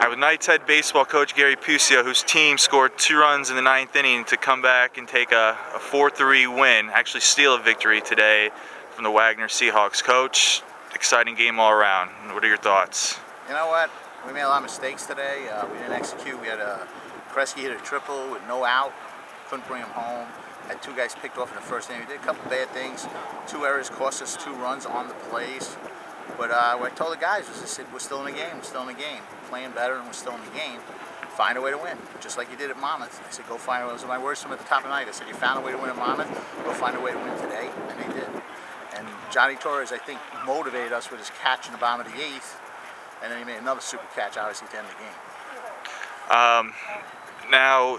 I with Knights head baseball coach Gary Puccio, whose team scored two runs in the ninth inning to come back and take a 4-3 win, actually steal a victory today from the Wagner Seahawks. Coach, exciting game all around. What are your thoughts? You know what? We made a lot of mistakes today. Uh, we didn't execute. We had a Kresge hit a triple with no out. Couldn't bring him home. Had two guys picked off in the first inning. We did a couple bad things. Two errors cost us two runs on the plays. But uh, what I told the guys was, I said, we're still in the game, we're still in the game. We're playing better and we're still in the game. Find a way to win, just like you did at Monmouth. I said, go find a way. Those are my words to them at the top of the night. I said, you found a way to win at Monmouth, go find a way to win today, and they did. And Johnny Torres, I think, motivated us with his catch in the bottom of the eighth, and then he made another super catch, obviously, the end the game. Um, now,